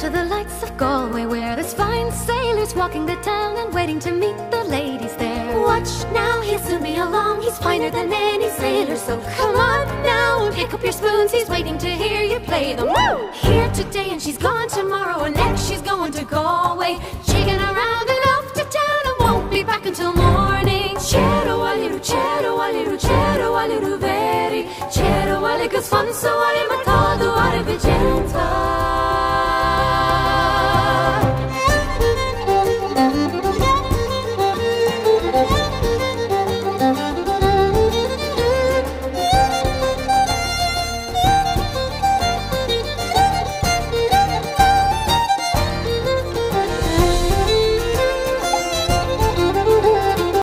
To the lights of Galway, where there's fine sailors walking the town and waiting to meet the ladies there. Watch now, he'll soon be along. He's finer than any sailor, so come on now and pick up your spoons. He's waiting to hear you play them. Woo! Here today and she's gone tomorrow, and next she's going to Galway. Jigging around and off to town and won't be back until morning. Chero aliru, chero aliru, chero aliru veri. Chero aligus fun, so I'm a todo.